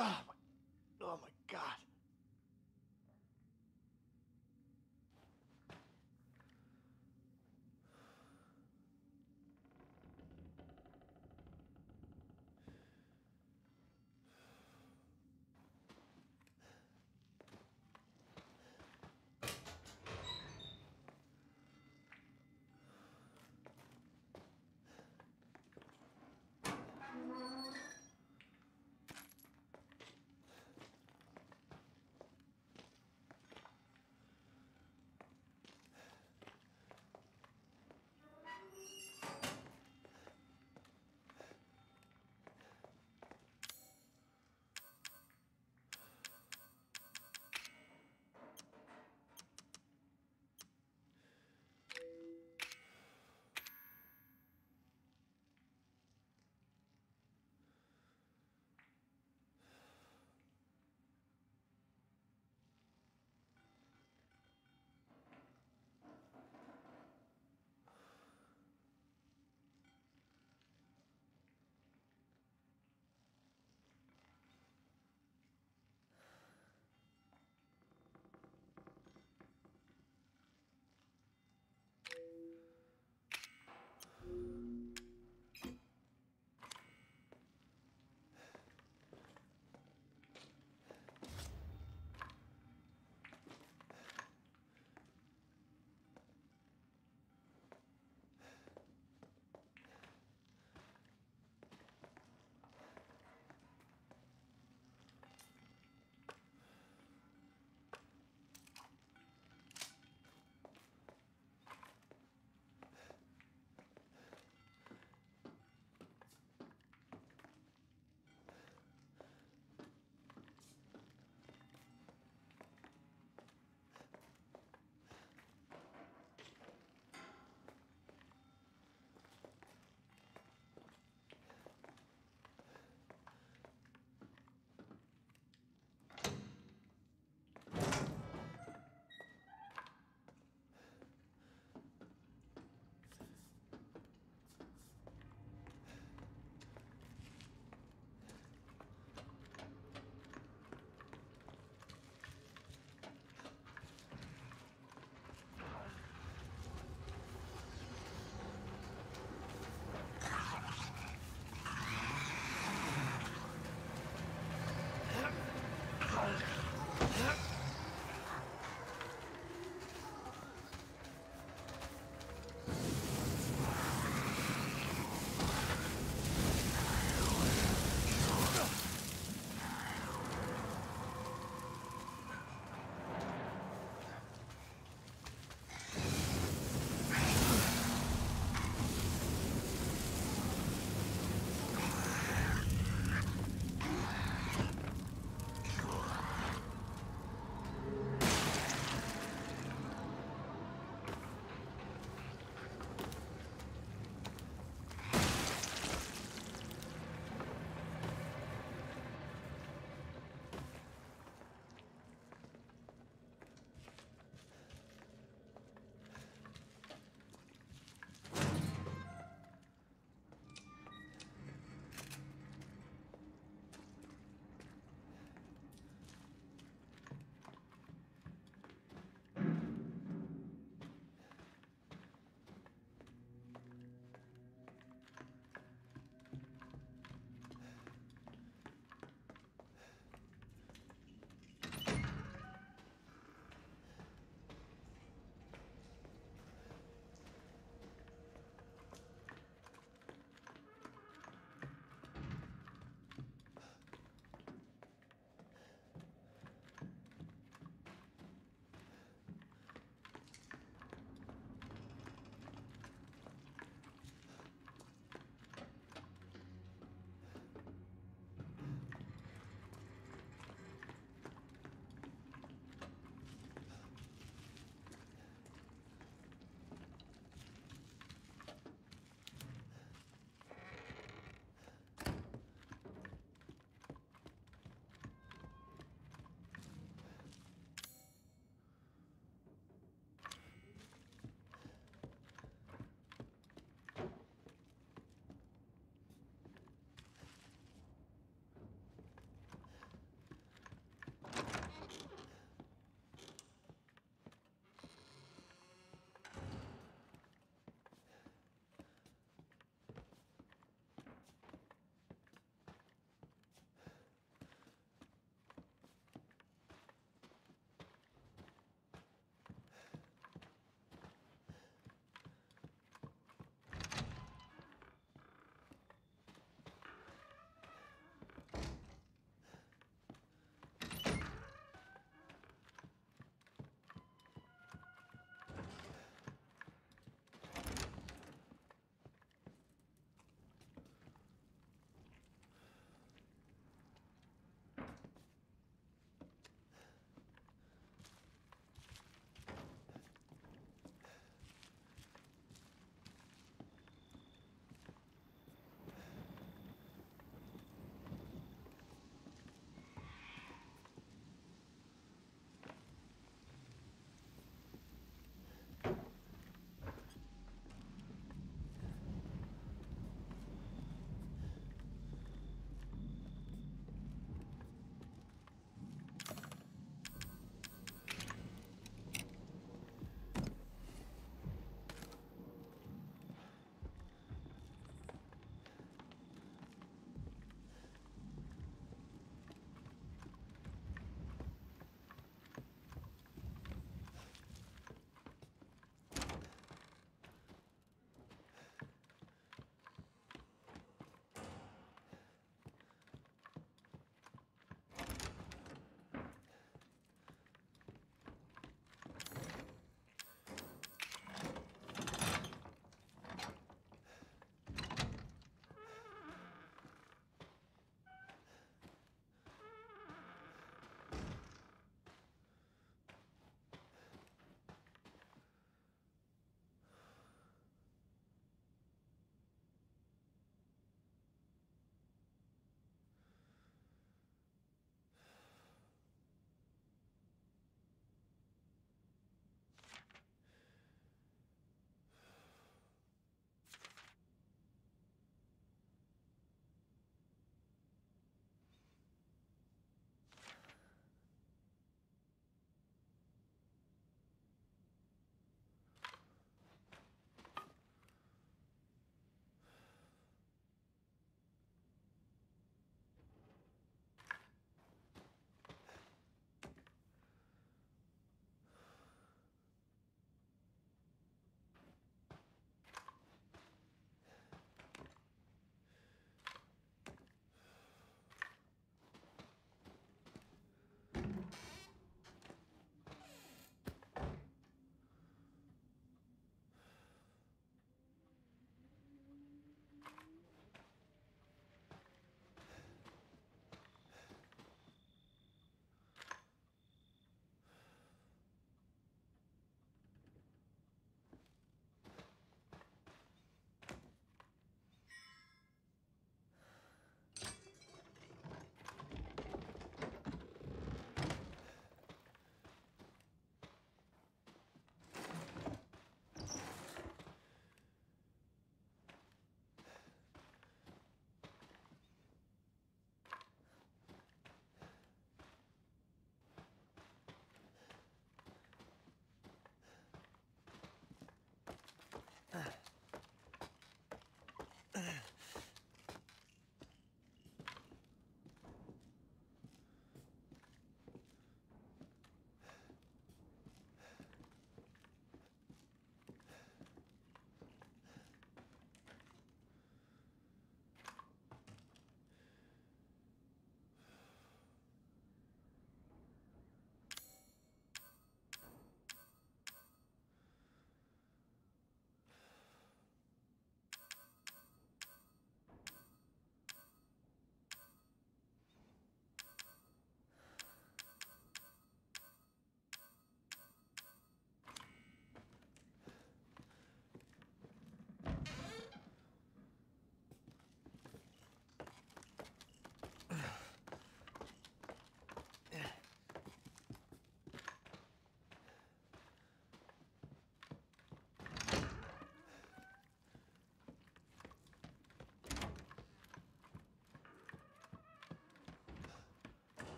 Oh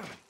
Ugh.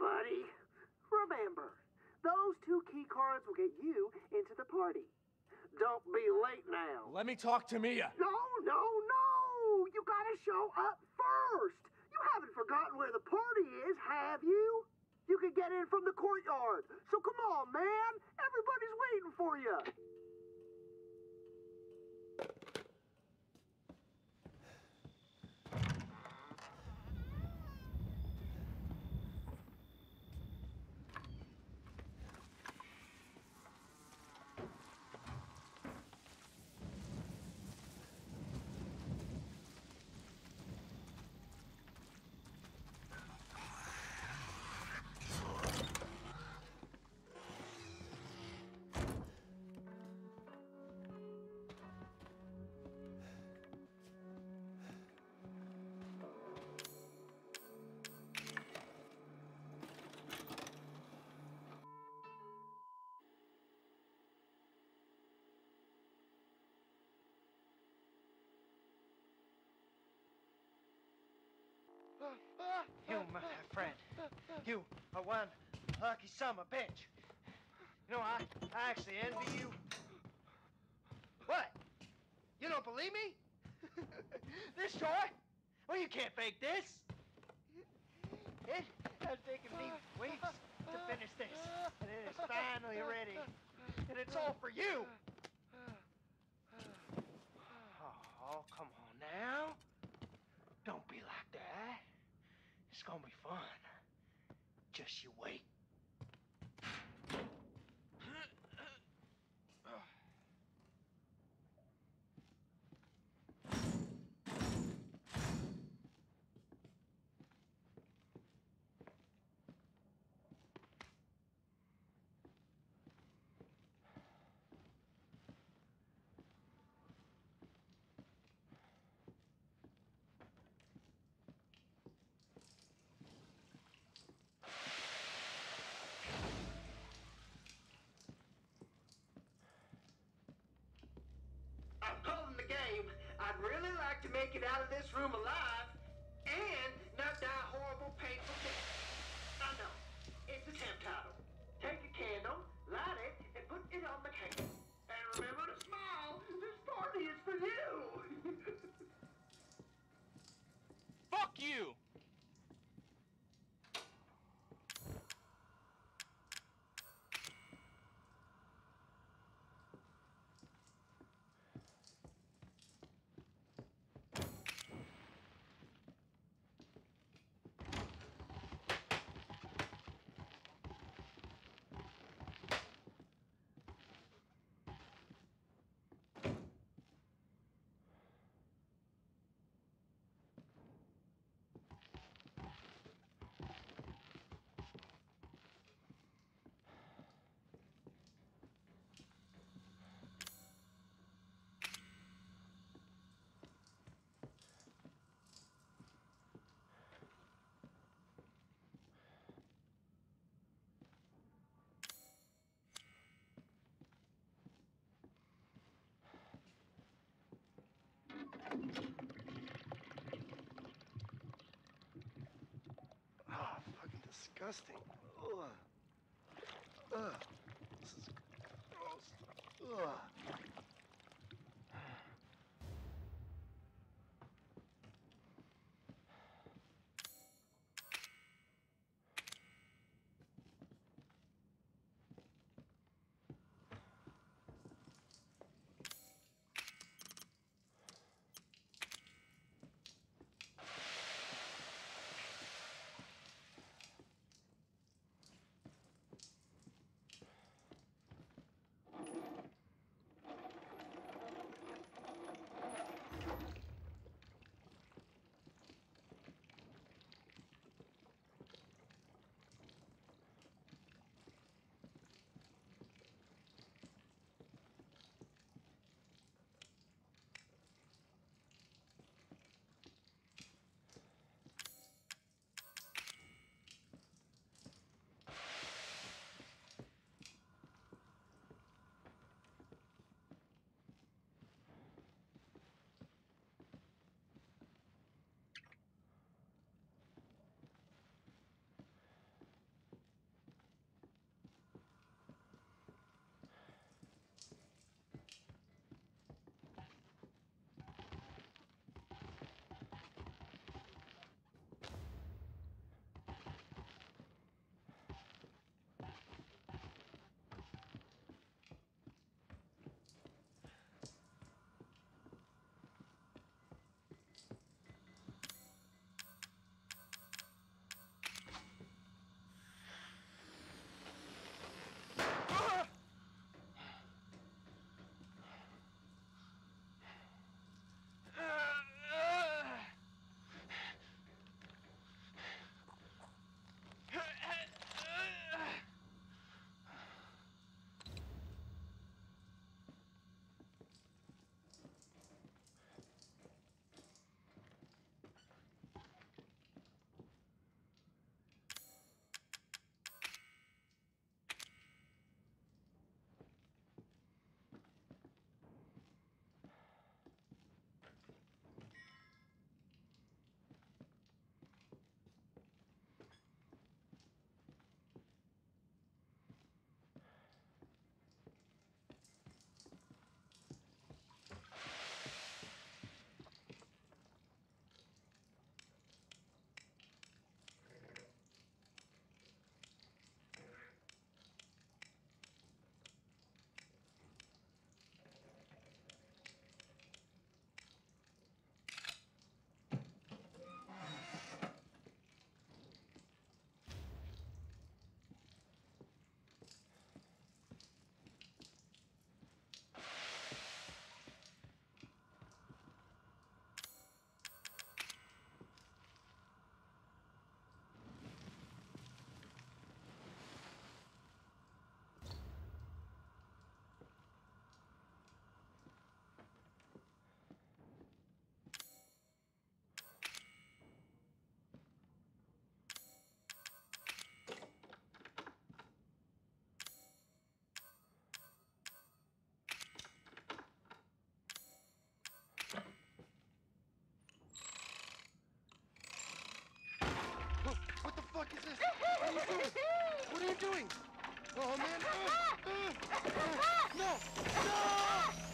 buddy. Remember, those two key cards will get you into the party. Don't be late now. Let me talk to Mia. No, no, no! You gotta show up first! You haven't forgotten where the party is, have you? You can get in from the courtyard. So come on, man! Everybody's waiting for you. You, my friend, you are one lucky summer bitch. You know, I, I actually envy you. What? You don't believe me? this toy? Well, you can't fake this. It has taken me weeks to finish this, and it is finally ready. And it's all for you. Oh, come on now. Don't be like that. It's gonna be fun. Just you wait. I'm calling the game. I'd to make it out of this room alive and not die horrible, painful death. I know. It's a temp title. Take a candle, light it, and put it on the cake. And remember to smile. This party is for you. Fuck you! Ah, fucking disgusting. Ugh. Ugh. This is gross. Ugh. Doing? Oh, man. Uh, uh, uh, no! No!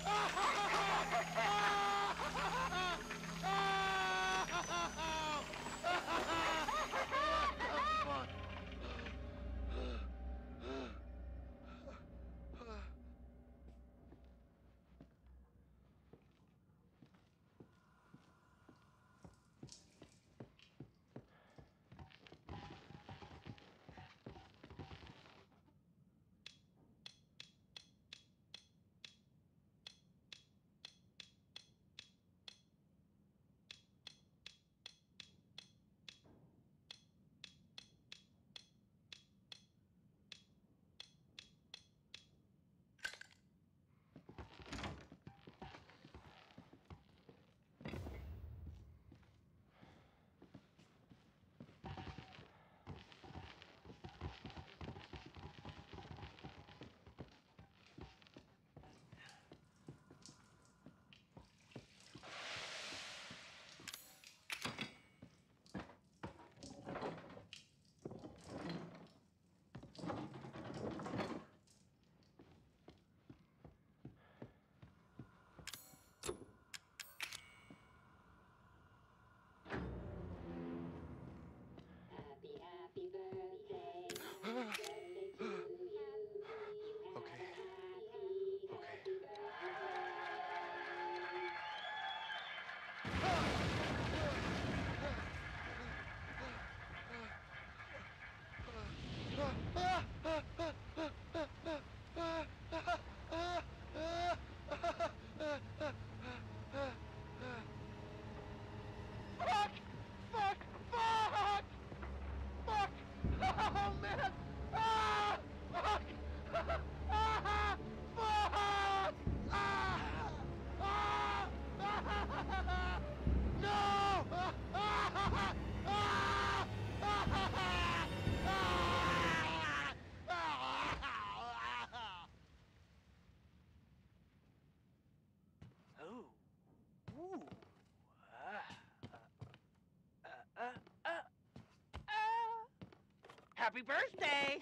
Happy birthday!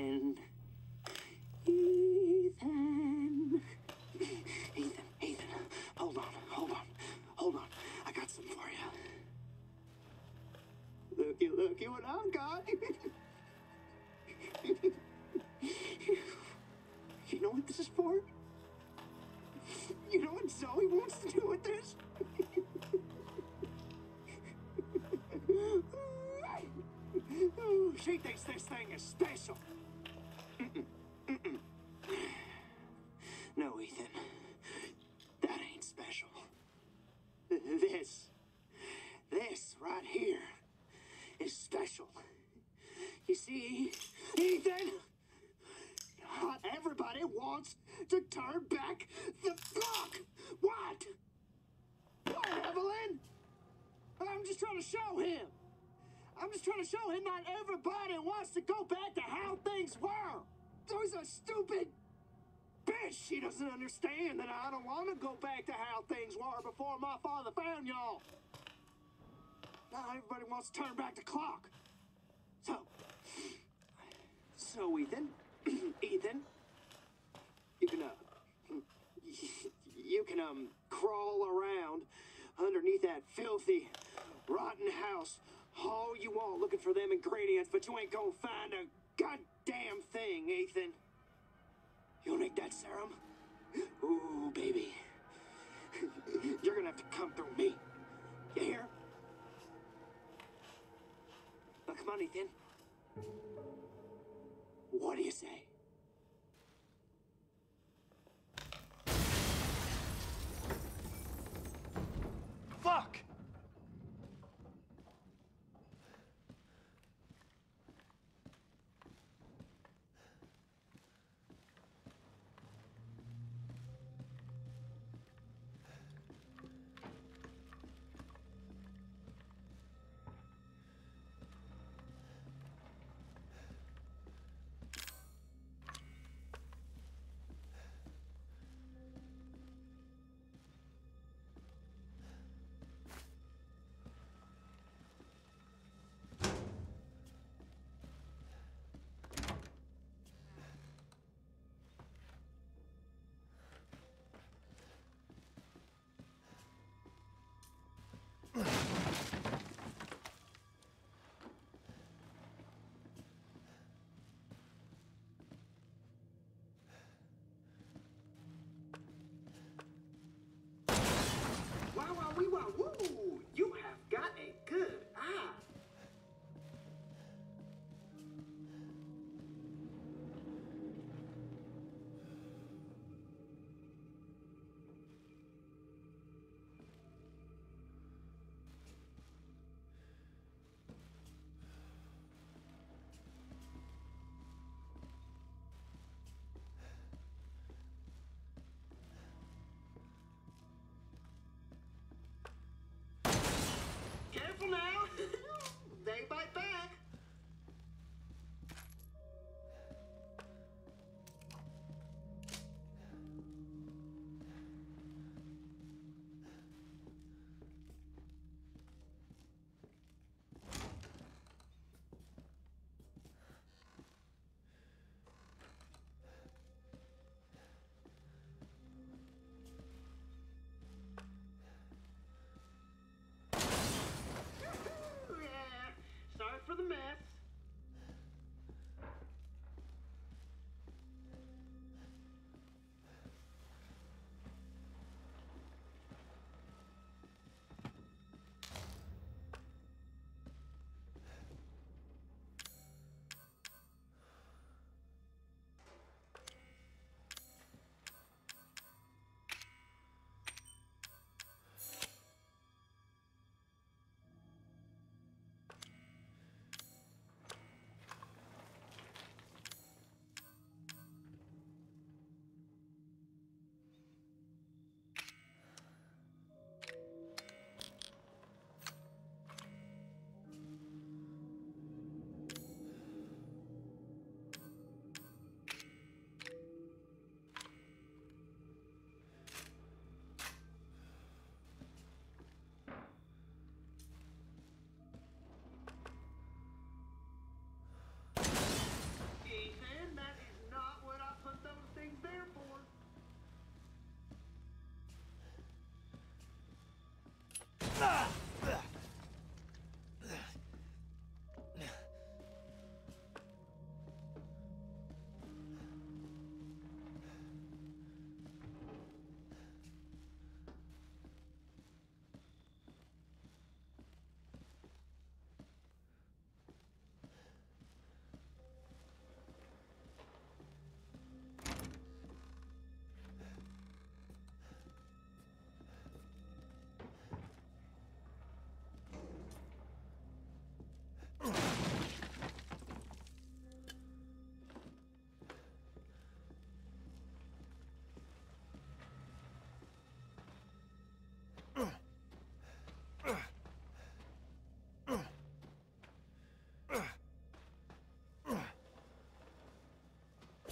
Ethan. Ethan. Ethan, Ethan. Hold on, hold on, hold on. I got some for you. Looky, looky what I've got. you know what this is for? You know what Zoe wants to do with this? Oh, she thinks this thing is special no, Ethan. That ain't special. This, this right here is special. You see, Ethan, not everybody wants to turn back the clock. What? What, Evelyn? I'm just trying to show him. I'm just trying to show him not everybody wants to go back to how things were. There's a stupid bitch. She doesn't understand that I don't want to go back to how things were before my father found y'all. Not everybody wants to turn back the clock. So, so Ethan, Ethan, you can uh, you can um crawl around underneath that filthy, rotten house all you want looking for them ingredients, but you ain't gonna find a goddamn thing, Ethan. You'll need that serum? Ooh, baby. You're gonna have to come through me. You hear? Now, come on, Ethan. What do you say? Fuck! for the man.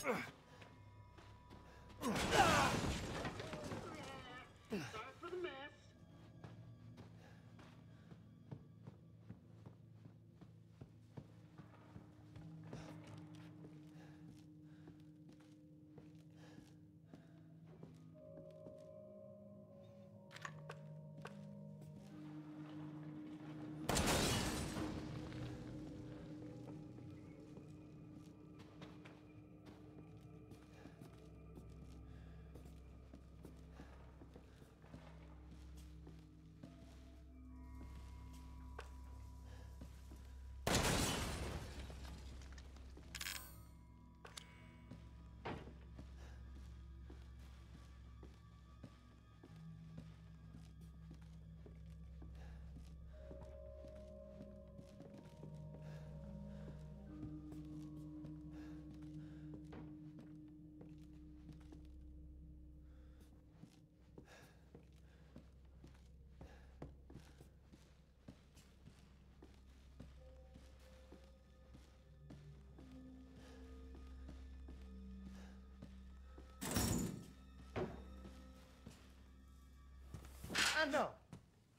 Ugh.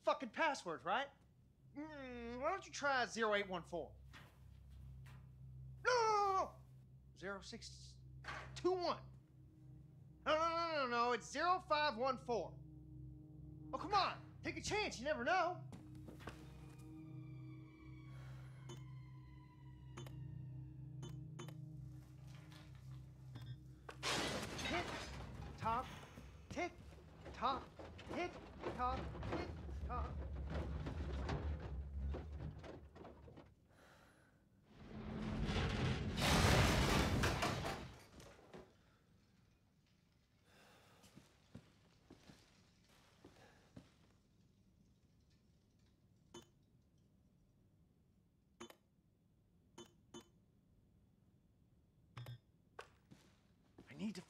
Fucking passwords, right? Mm, why don't you try 0814? No, no, no, no. 0621. No, no, no, no, no. It's 0514. Oh, come on. Take a chance. You never know.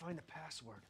Find the password.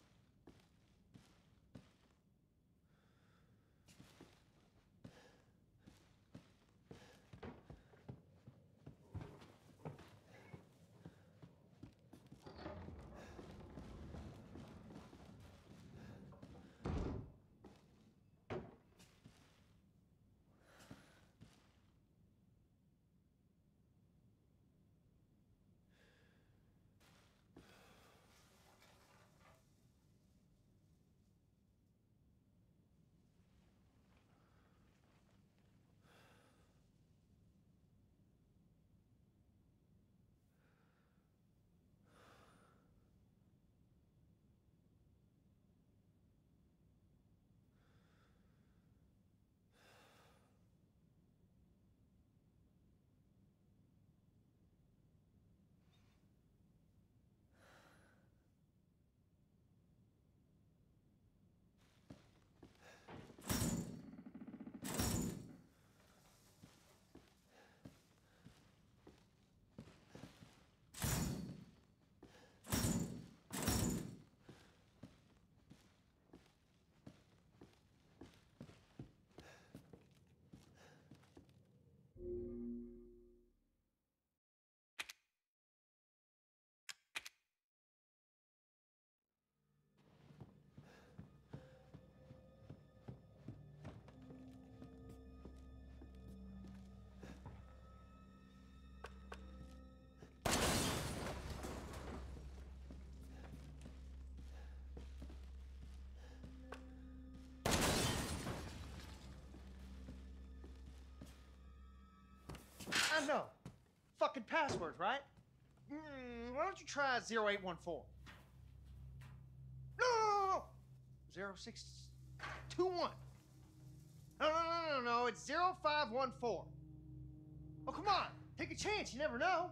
I know. Fucking passwords, right? Mm, why don't you try 0814? No, no, no, no. 0621. No, no, no, no, no. It's 0514. Oh, come on. Take a chance. You never know.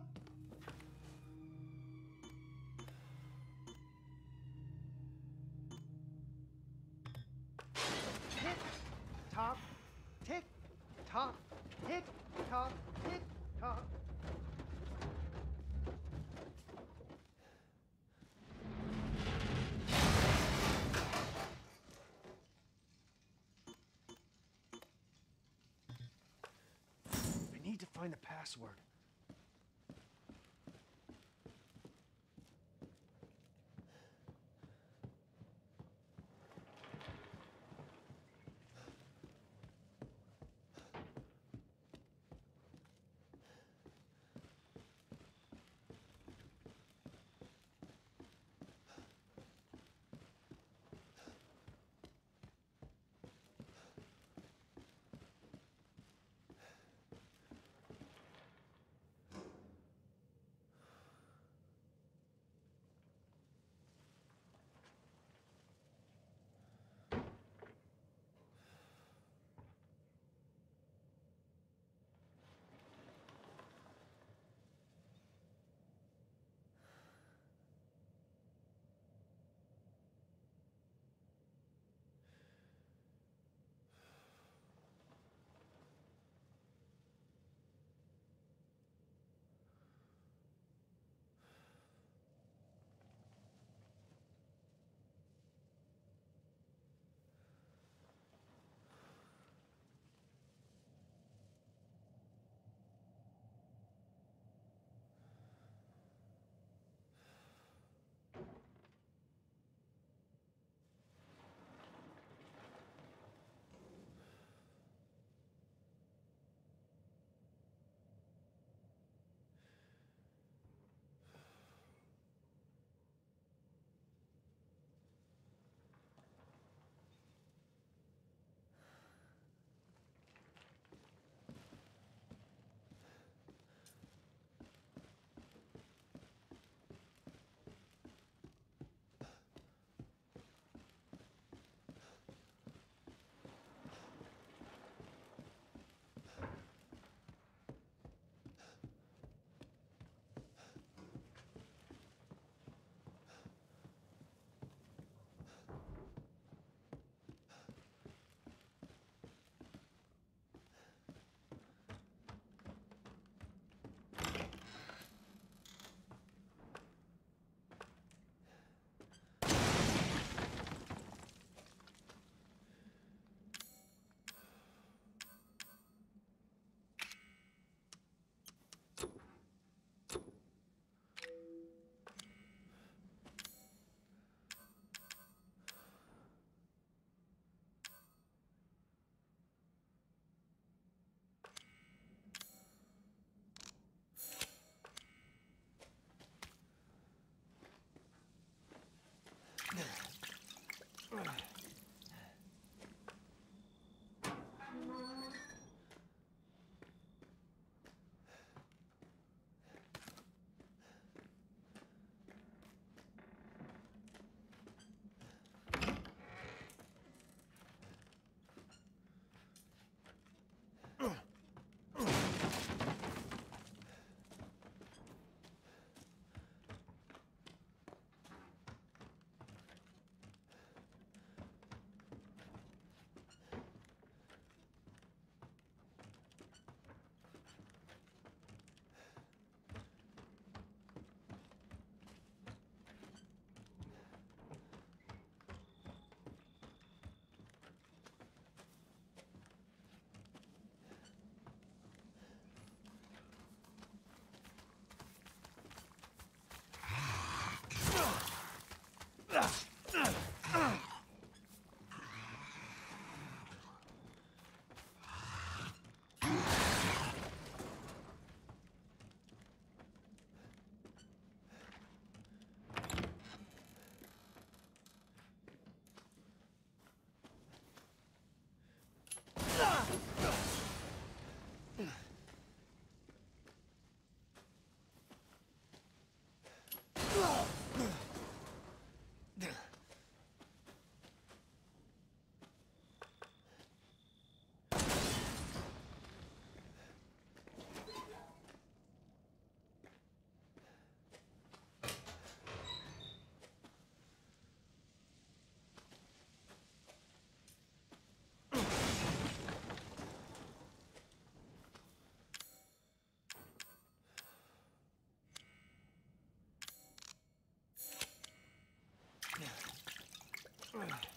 Find the password. Ugh.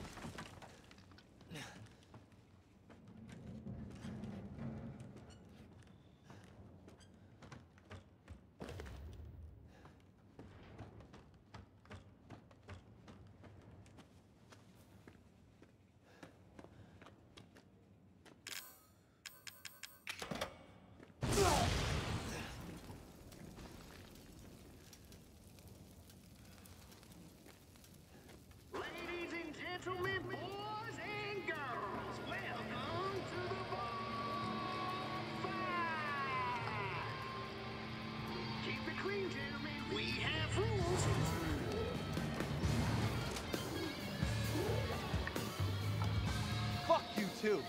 gentlemen, boys and girls, welcome to the bonfire. Keep it clean, gentlemen. We have rules. Fuck you too.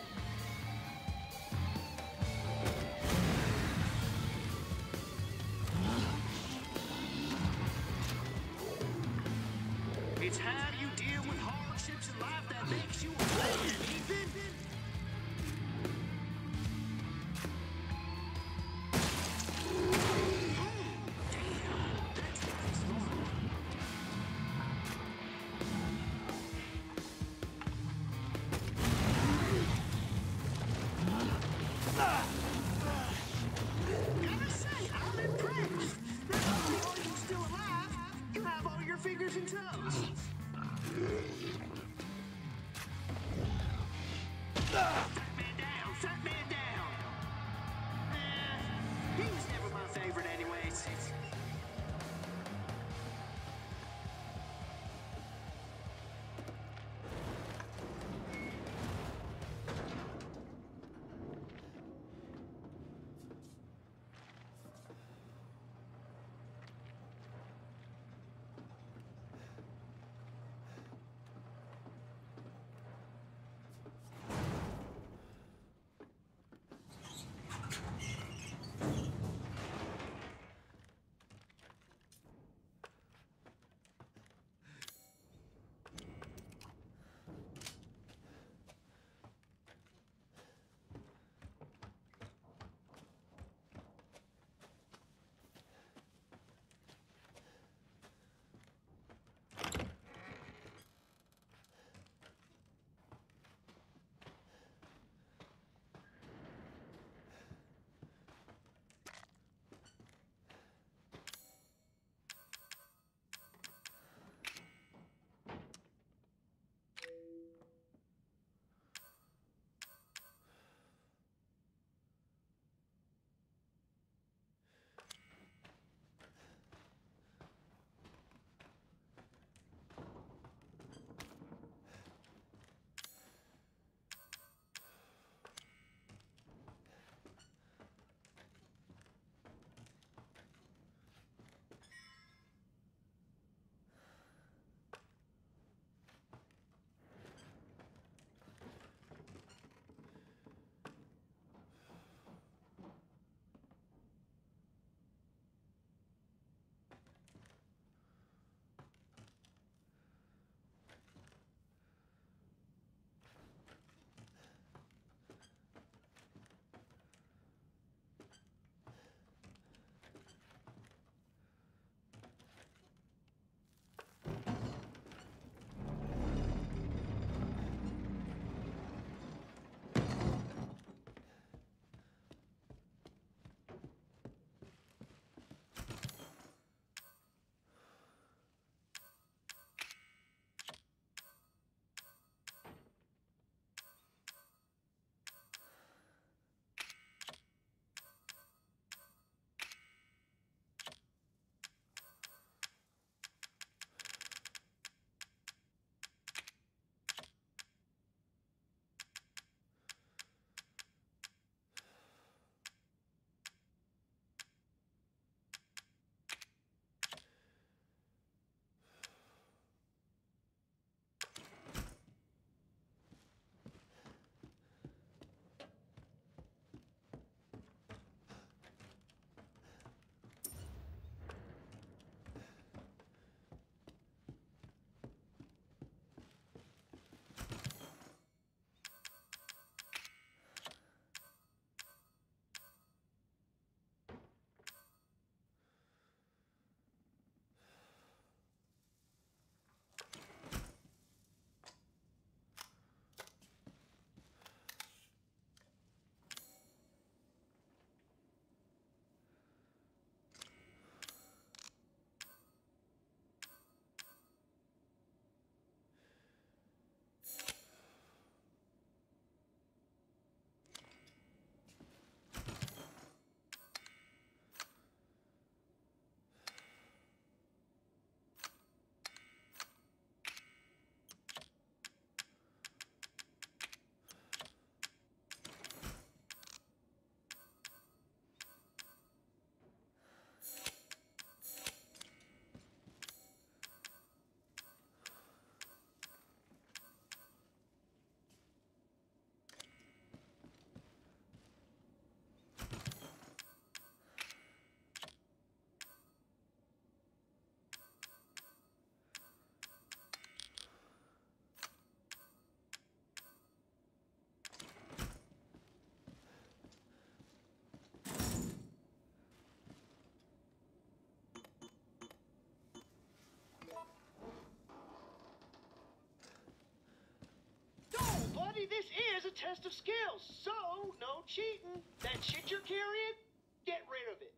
See, this is a test of skills, so no cheating. That shit you're carrying, get rid of it.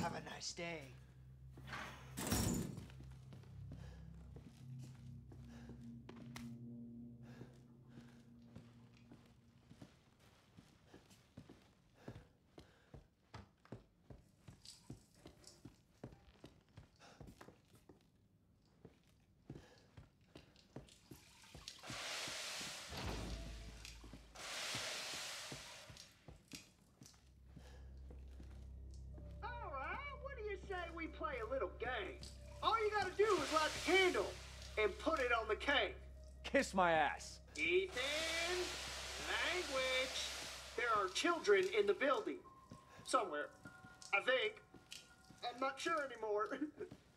Have a nice day. All right, what do you say we play a little game? All you gotta do is light the candle and put it on the cake. Kiss my ass. Ethan, language. There are children in the building. Somewhere. I think. I'm not sure anymore.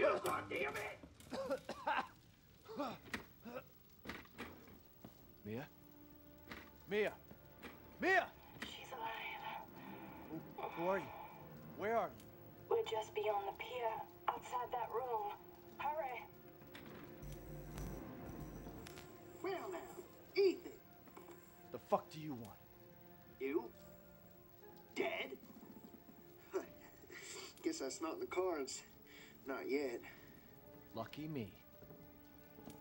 supposed to be you, goddammit! Mia? Mia? Mia! She's alive. Who, who are you? Where are you? We're just beyond the pier, outside that room. Hurry. Well now, Ethan, The fuck do you want? you? Dead? Guess that's not in the cards. Not yet. Lucky me.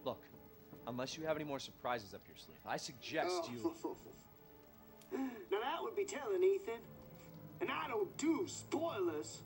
Look, unless you have any more surprises up your sleeve, I suggest you. Oh. now that would be telling, Ethan. And I don't do spoilers.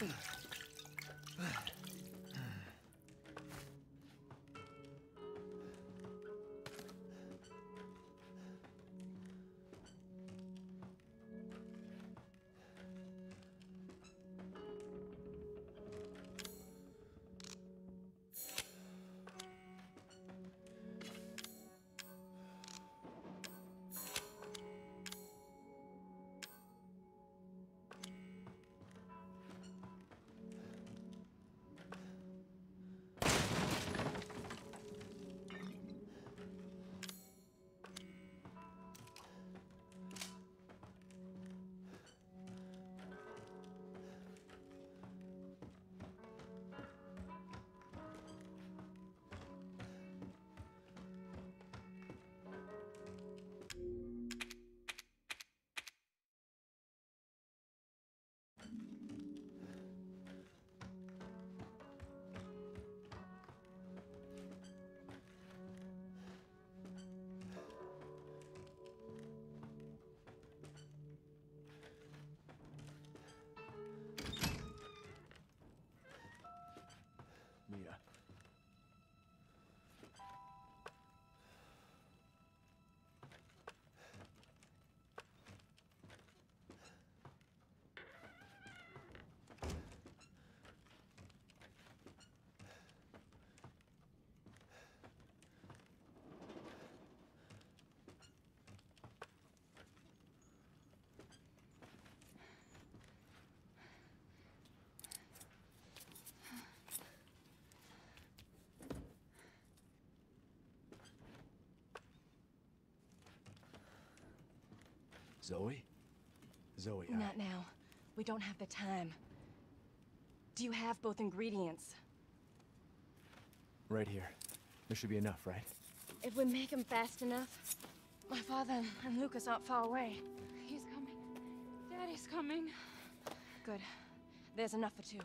Mm. Zoe? Zoe, I- Not now. We don't have the time. Do you have both ingredients? right here. There should be enough, right? If we make them fast enough, my father and Lucas aren't far away. He's coming. Daddy's coming. Good. There's enough for two.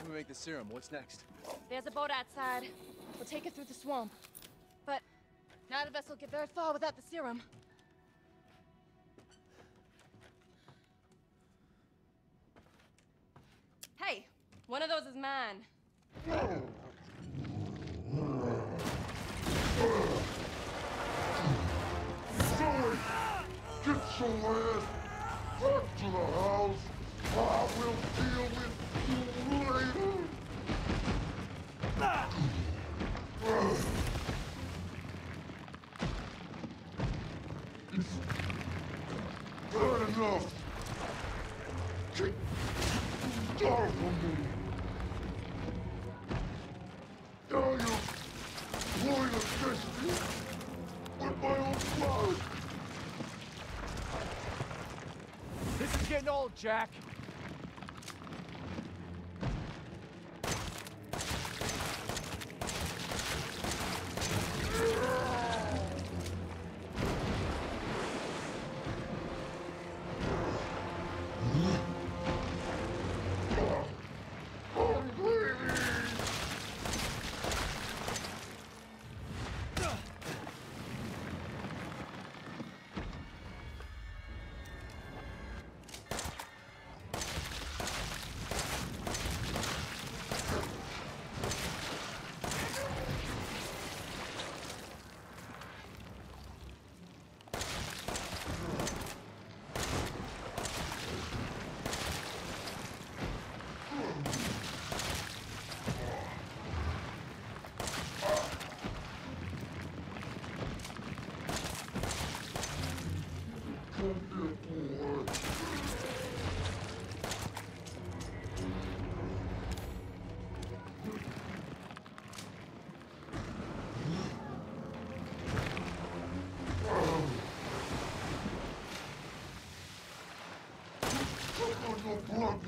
After we make the serum, what's next? There's a boat outside. We'll take it through the swamp. But none of us will get very far without the serum. Hey, one of those is mine. Jack. cultura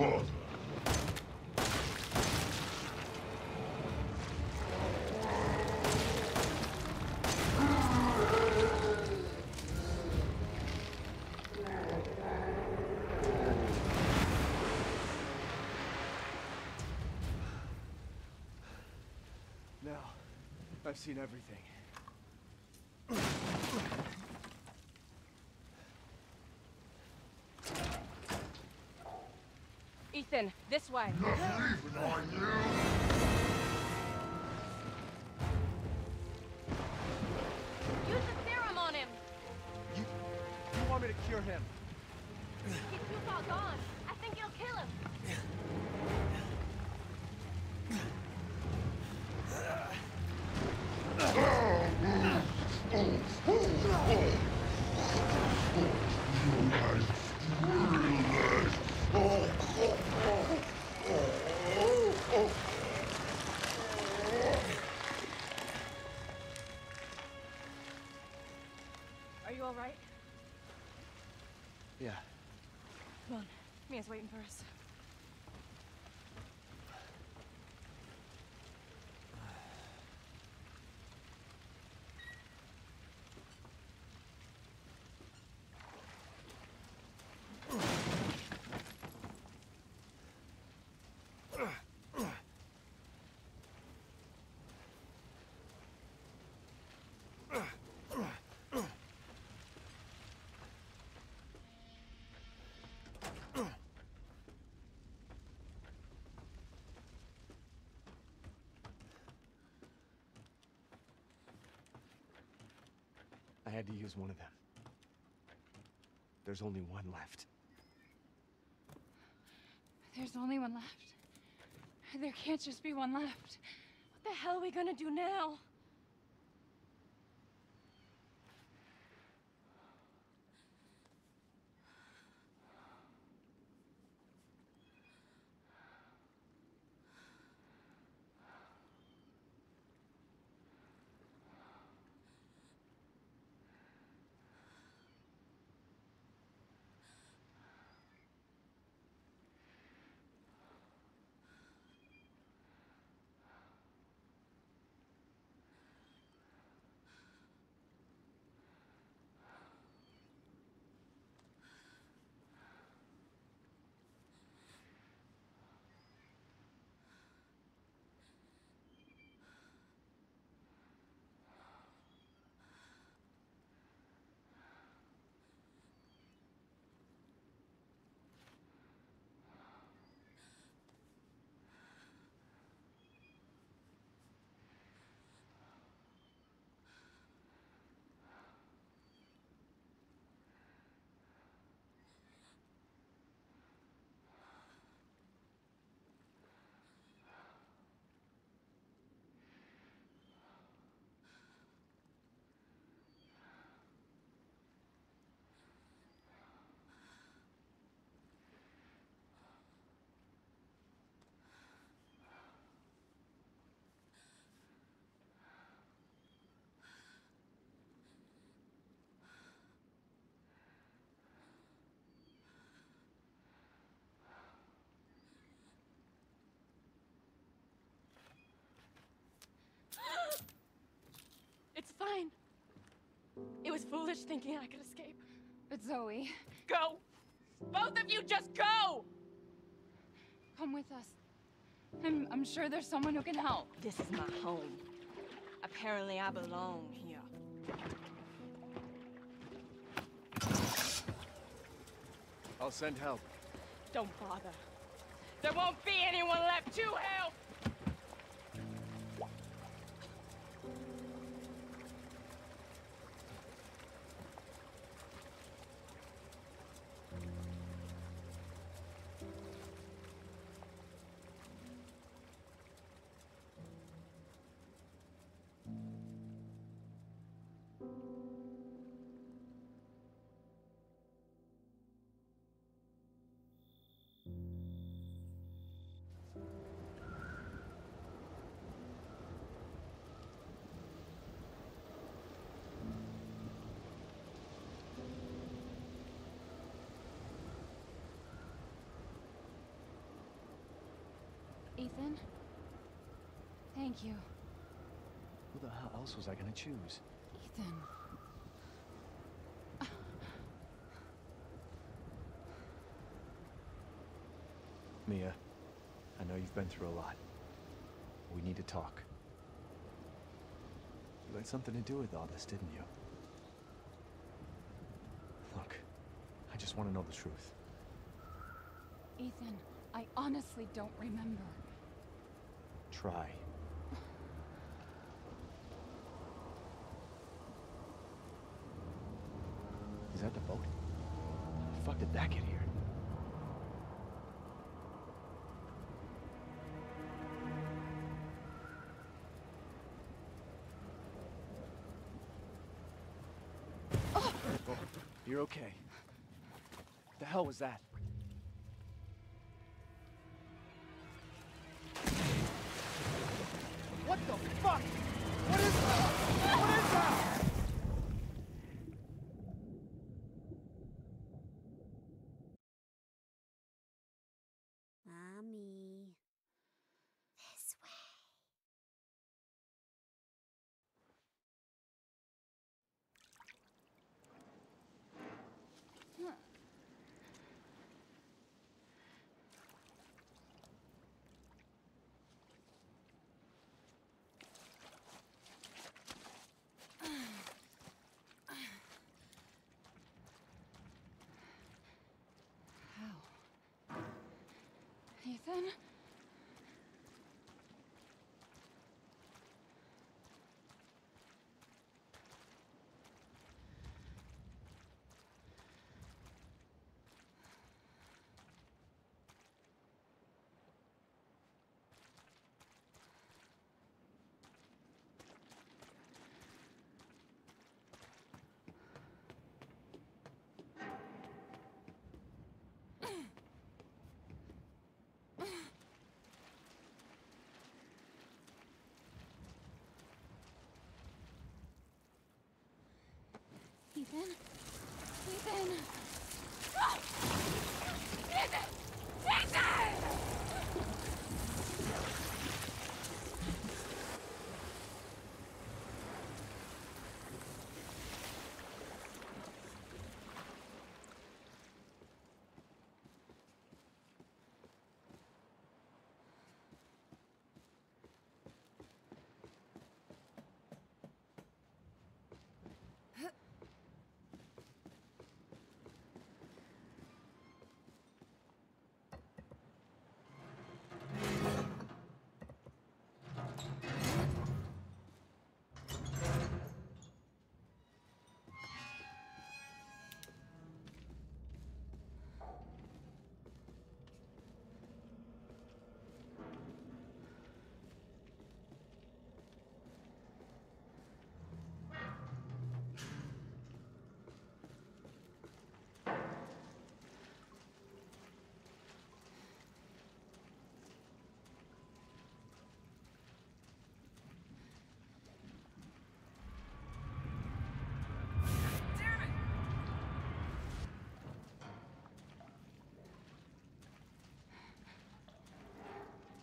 Your. Now, I've seen everything. Ethan, this way. Not leaving, are you? Use the serum on him. You, you want me to cure him? He's too far gone. Mia's waiting for us. I had to use one of them. There's only one left. There's only one left. There can't just be one left. What the hell are we gonna do now? It's fine. It was foolish thinking I could escape. But Zoe, Go! Both of you just go! come with us. I'm, I'm sure there's someone who can help. This is my home. Apparently I belong here. I'll send help. Don't bother. There won't be anyone left to help! Ethan? Thank you. Who the hell else was I gonna choose? Ethan. Mia, I know you've been through a lot. We need to talk. You had something to do with all this, didn't you? Look, I just want to know the truth. Ethan, I honestly don't remember. Try. Is that the boat? How the fuck did that get here? Oh, You're okay. What The hell was that? What the fuck? What is that? What is that? Mommy. This way. How? Ethan? Ethan? Ethan! Ah! Ethan! Ethan!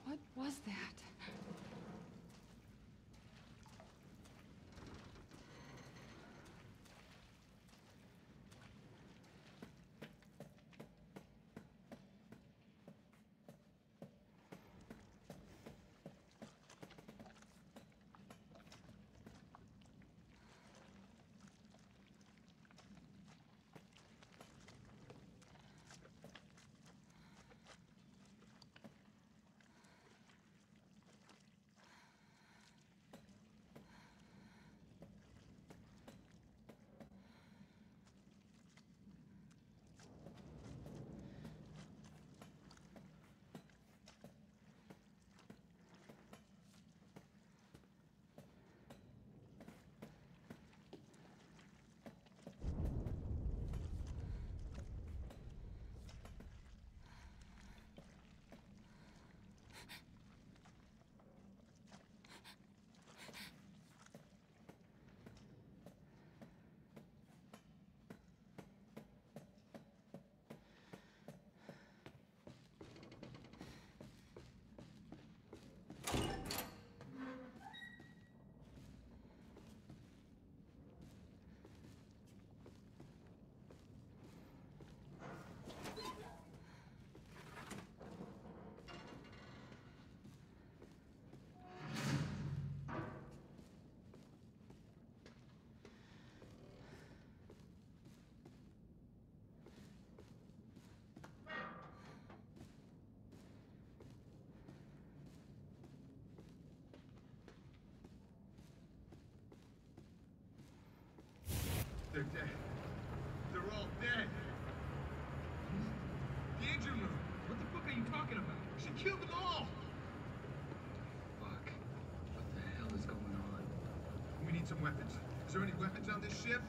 What was that? They're dead. They're all dead. Engine. What the fuck are you talking about? She killed them all. Fuck. What the hell is going on? We need some weapons. Is there any weapons on this ship?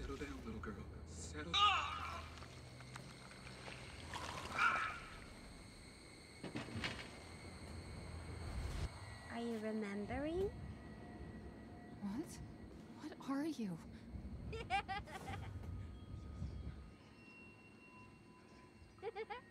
Settle down, little girl. Settle ah! Ah! Are you remembering? What? What are you?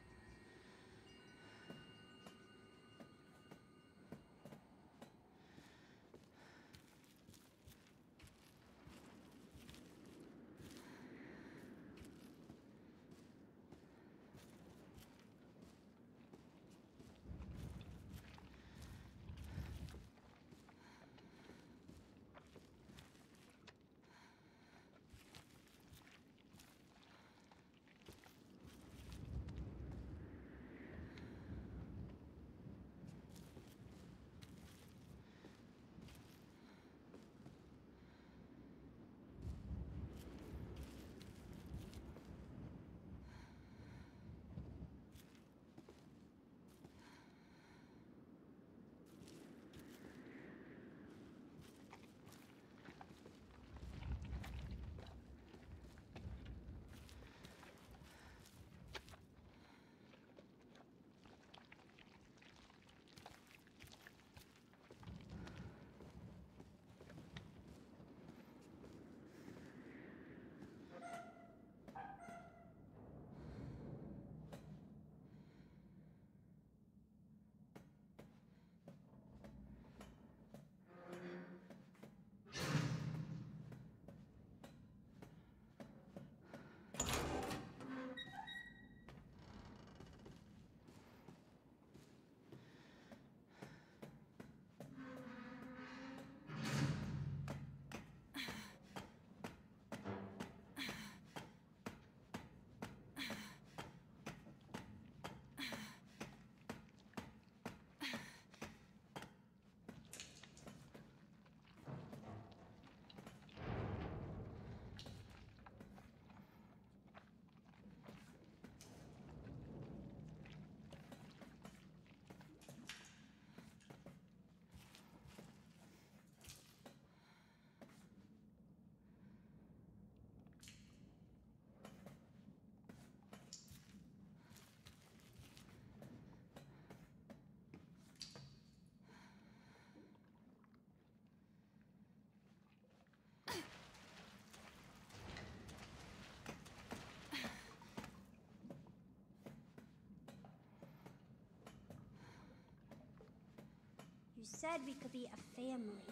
said we could be a family.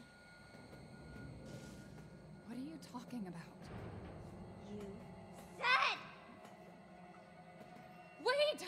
What are you talking about? You said! Wait!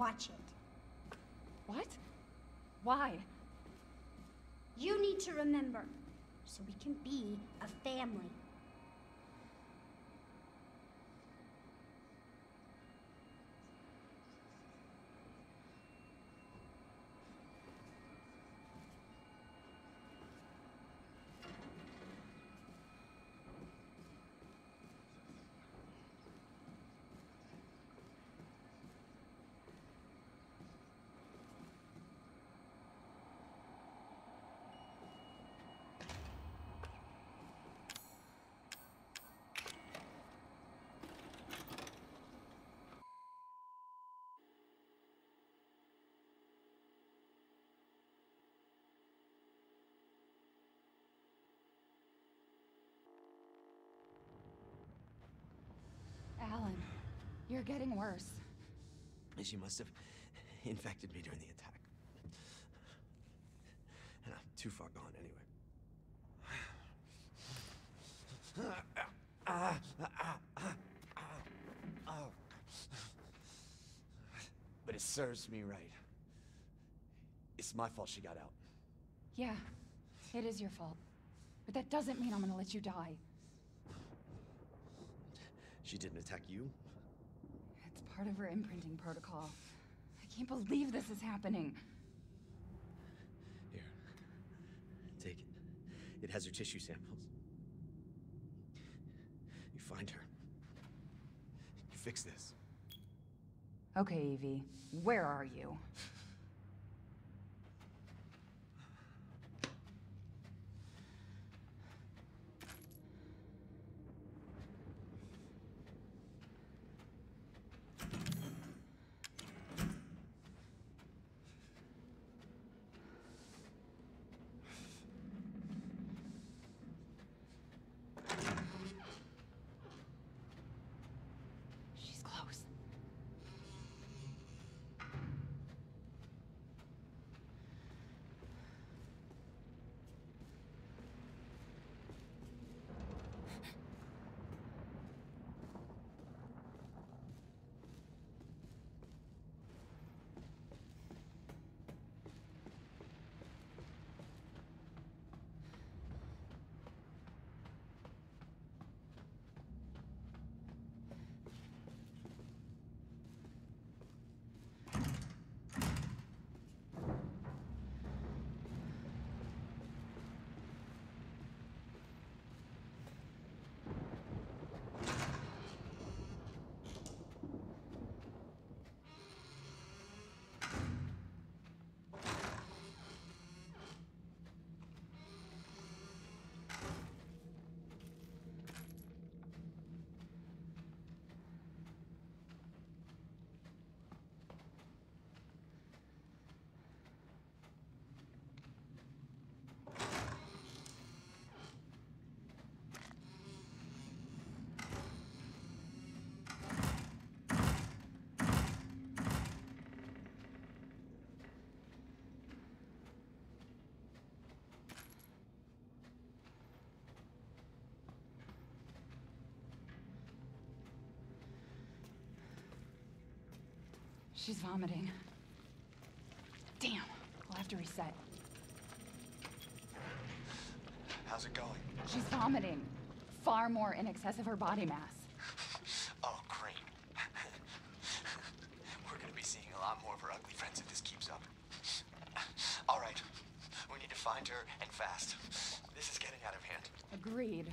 watch it. What? Why? You need to remember, so we can be a family. Alan, you're getting worse. She must have infected me during the attack. And I'm too far gone anyway. But it serves me right. It's my fault she got out. Yeah, it is your fault. But that doesn't mean I'm gonna let you die. She didn't attack you? It's part of her imprinting protocol. I can't believe this is happening. Here. Take it. It has her tissue samples. You find her. You fix this. Okay, Evie, where are you? She's vomiting. Damn, we'll have to reset. How's it going? She's vomiting. Far more in excess of her body mass. Oh, great. We're gonna be seeing a lot more of her ugly friends if this keeps up. All right. We need to find her and fast. This is getting out of hand. Agreed.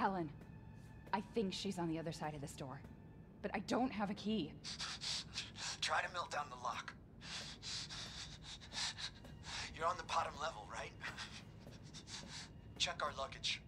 Alan, I think she's on the other side of this door. But I don't have a key. Try to melt down the lock. You're on the bottom level, right? Check our luggage.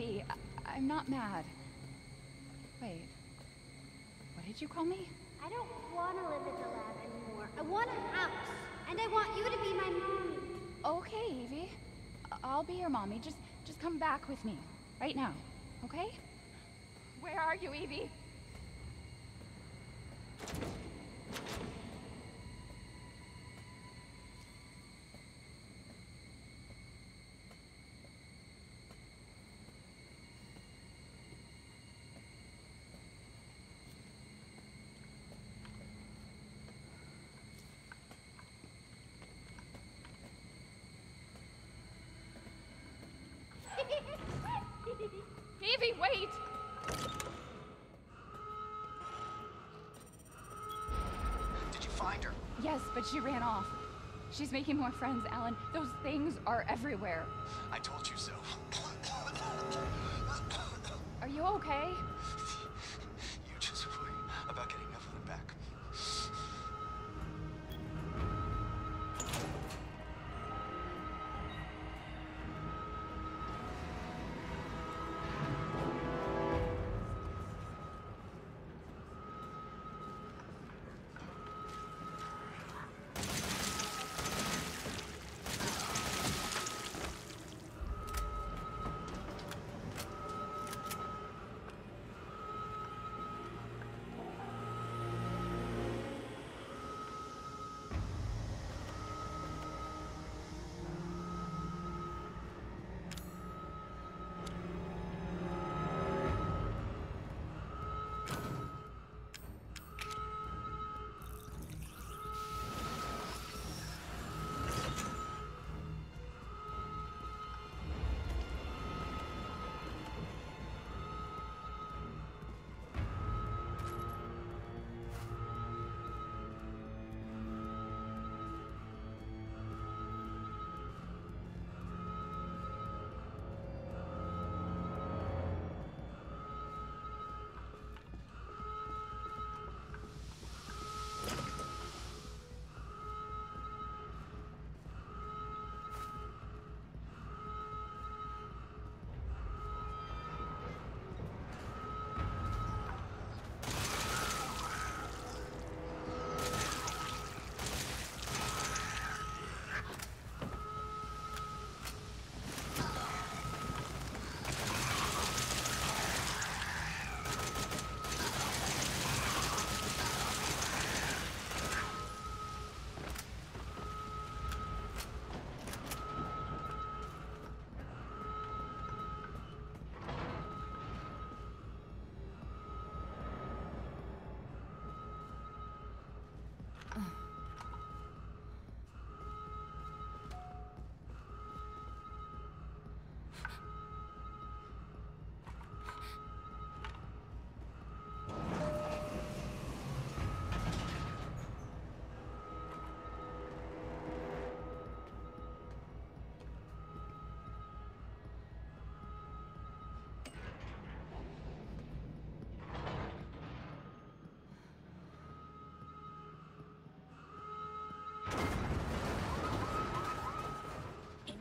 Evie, I- I'm not mad. Wait, what did you call me? I don't want to live at the lab anymore. I want a house. And I want you to be my mommy. Okay, Evie. I'll be your mommy. Just, just come back with me right now, okay? Where are you, Evie? Evie, wait! Did you find her? Yes, but she ran off. She's making more friends, Alan. Those things are everywhere. I told you so. Are you okay?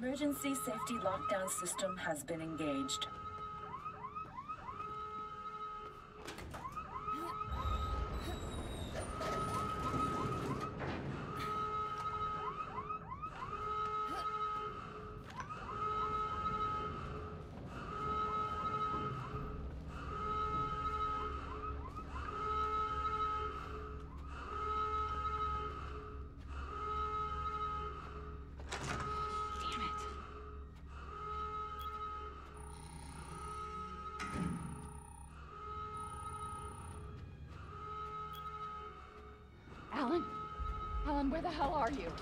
Emergency safety lockdown system has been engaged. Where the hell are you?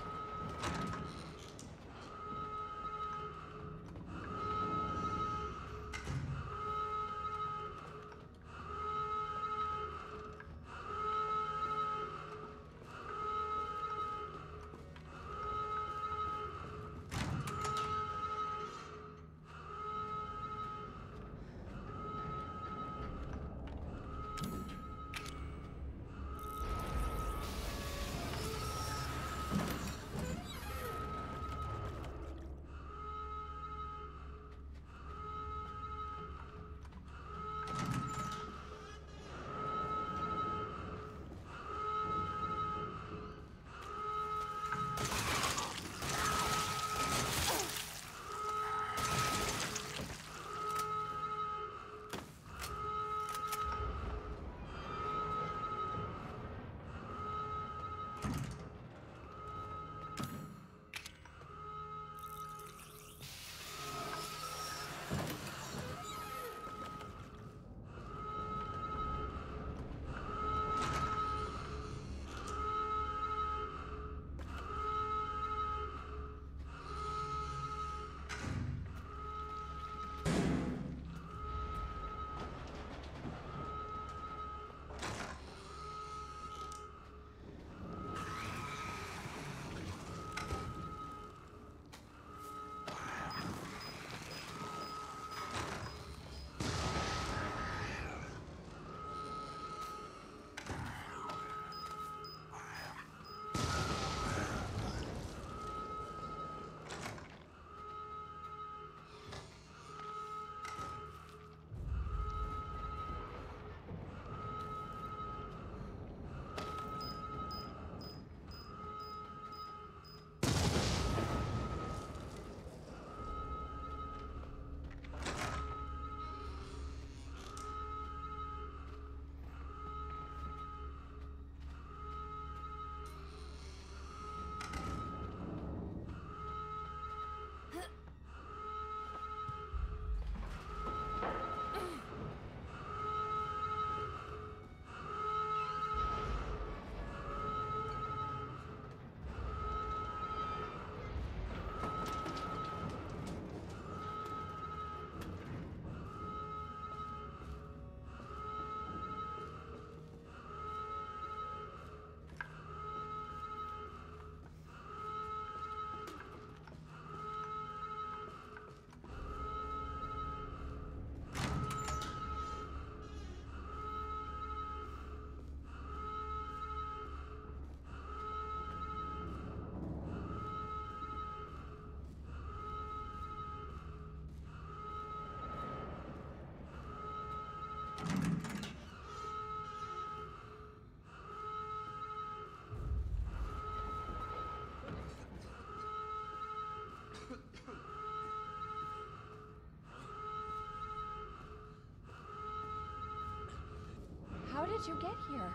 Did you get here?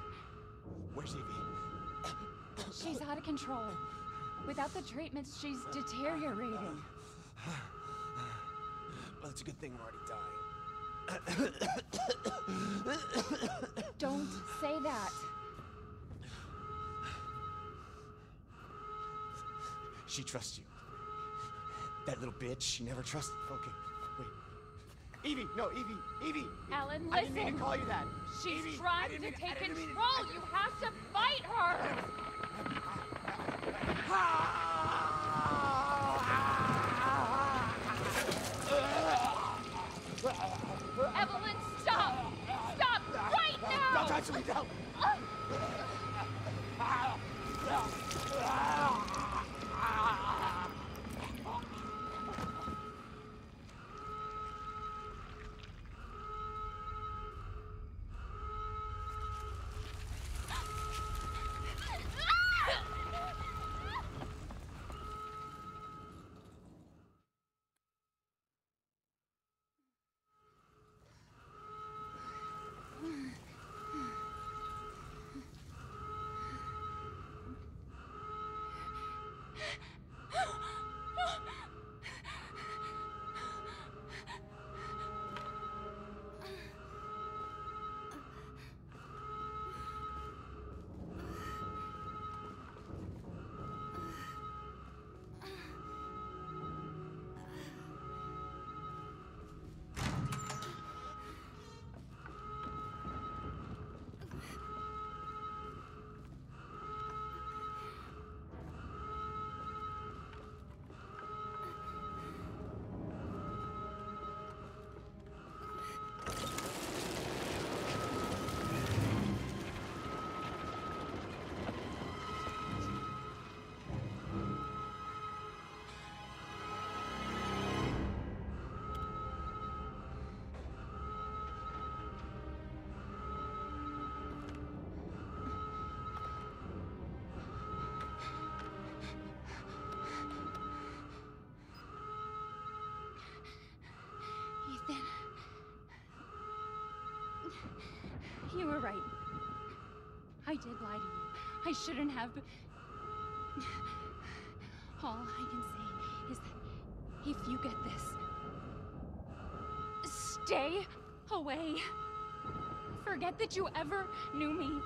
Where's Evie? She's out of control. Without the treatments, she's deteriorating. Well, it's a good thing we're already dying. Don't say that. She trusts you. That little bitch, she never trusted. Okay. Evie, no, Evie, Evie. Alan, I didn't mean to listen. call you that. She's Evie, trying to mean- take mean- control. You have to fight her. Evelyn, stop! Stop right now! Don't touch me, don't. were right. I did lie to you. I shouldn't have. All I can say is that if you get this, stay away. Forget that you ever knew me.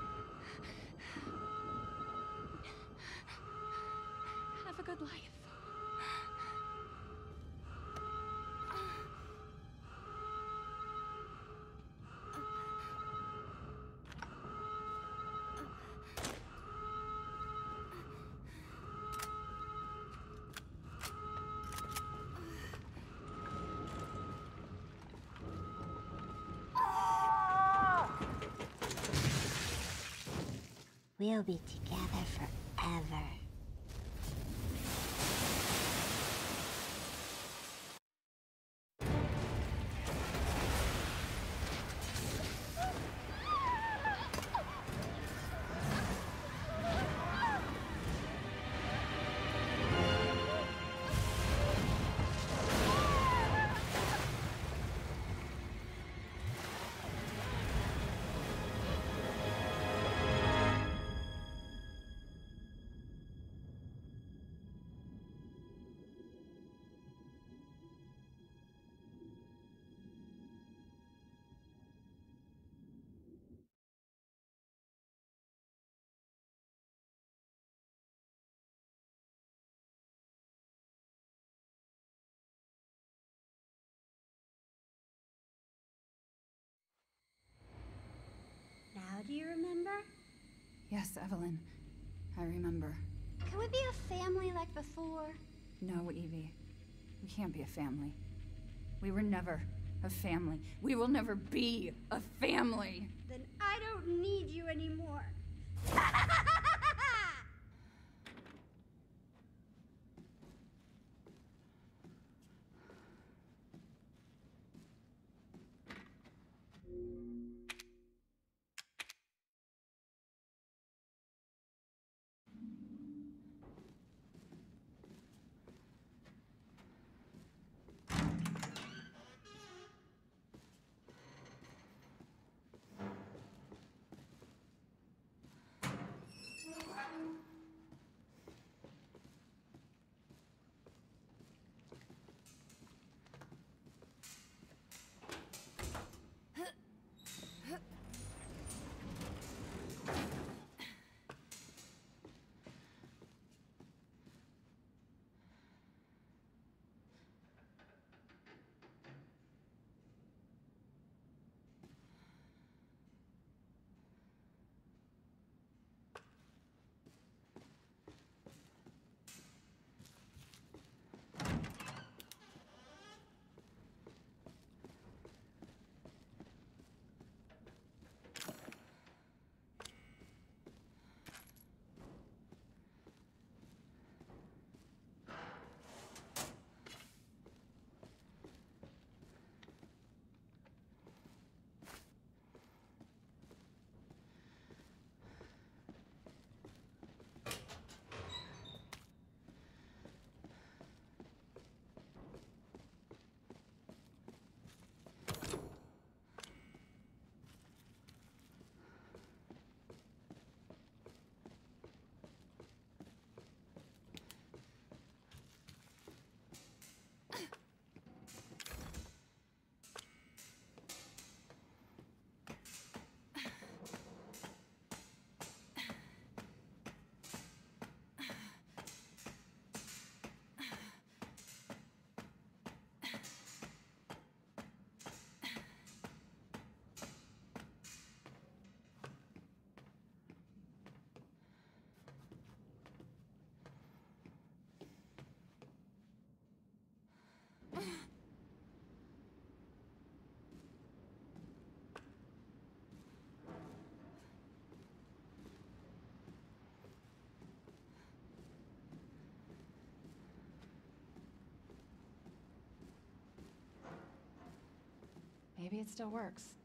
We'll be Yes, Evelyn. I remember. Can we be a family like before? No, Evie. We can't be a family. We were never a family. We will never be a family. Then I don't need you anymore. It still works.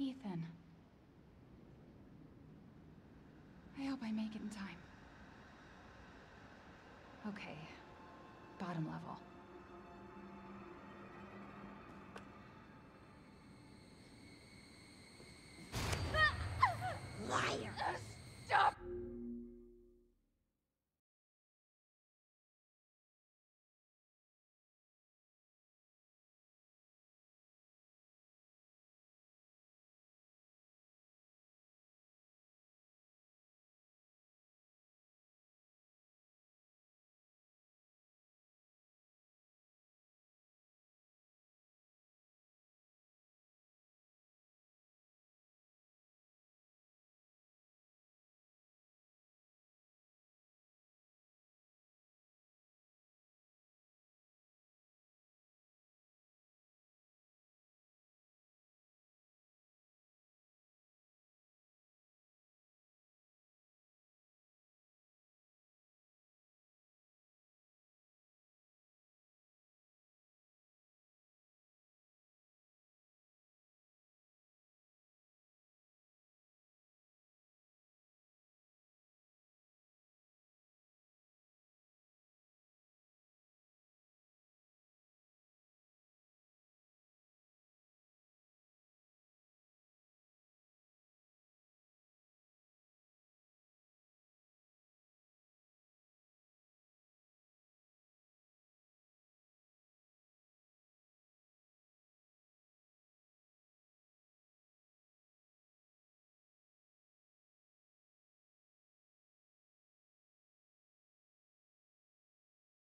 Ethan. I hope I make it in time. Okay. Bottom level.